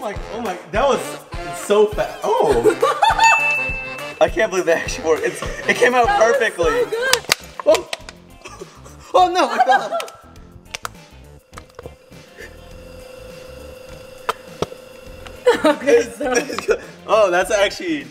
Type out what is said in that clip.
my, oh my, that was so fast. Oh. I can't believe that actually worked. It's, it came out That was perfectly. so good. Oh. oh no, I fell. Okay, so oh, that's actually